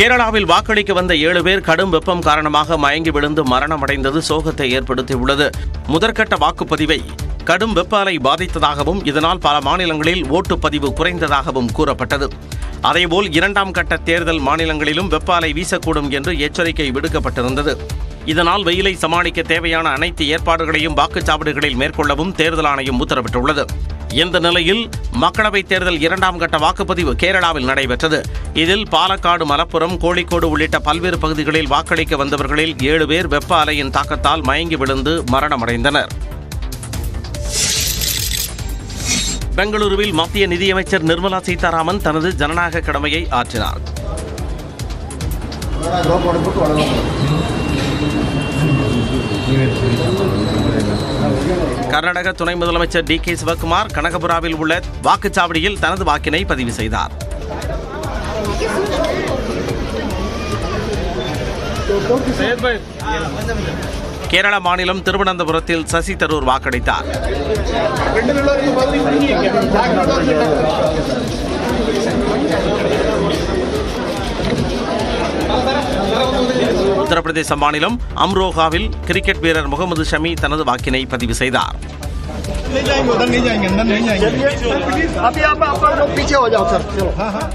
கேரளாவில் வாக்களிக்க வந்த ஏழு பேர் கடும் வெப்பம் காரணமாக மயங்கி விழுந்து மரணமடைந்தது சோகத்தை ஏற்படுத்தியுள்ளது. முதற்கட்ட வாக்குப்பதிவை கடும் வெப்ப அலை பாதித்ததாகவும் இதனால் பல மாநிலங்களில் ஓட்டுப்பதிவு குறைந்ததாகவும் கூறப்பட்டது. அதேபோல் இரண்டாம் கட்ட தேர்தல் மாநிலங்களிலும் வெப்ப அலை வீசக்கூடும் என்று எச்சரிக்கை விடுக்கப்பட்டிருந்தது. இதனால் வெயிலை சமாளிக்க தேவையான அனைத்து ஏற்பாடுகளையும் வாக்குச்சாவடிகளில் மேற்கொள்ளவும் தேர்தல் ஆணையம் உத்தரவிட்டுள்ளது. இந்த நிலையில் மக்களவைத் தேர்தல் இரண்டாம் கட்ட வாக்குப்பதிவு கேரளாவில் நடைபெற்றது. இதில் பாலக்காடு மலப்புரம் கோழிக்கோடு உள்ளிட்ட பல்வேறு பகுதிகளில் வாக்களிக்க வந்தவர்களில் ஏழு பேர் வெப்ப அலையின் தாக்கத்தால் மயங்கி விழுந்து மரணமடைந்தனர். பெங்களூருவில் மத்திய நிதியமைச்சர் நிர்மலா சீதாராமன் தனது ஜனநாயக கடமையை ஆற்றினார். கர்நாடக துணை முதலமைச்சர் டி கே சிவகுமார் கனகபுராவில் உள்ள வாக்குச்சாவடியில் தனது வாக்கினை பதிவு செய்தார். கேரள மாநிலம் திருவனந்தபுரத்தில் சசி தரூர் வாக்களித்தார். உத்தரப்பிரதேச மாநிலம் அம்ரோகாவில் கிரிக்கெட் வீரர் முகமது ஷமி தனது வாக்கினை பதிவு செய்தார் नहीं जाएंगे उधर नहीं जाएंगे अंदर नहीं जाएंगे अभी आप आप लोग पीछे हो जाओ सर चलो हाँ हाँ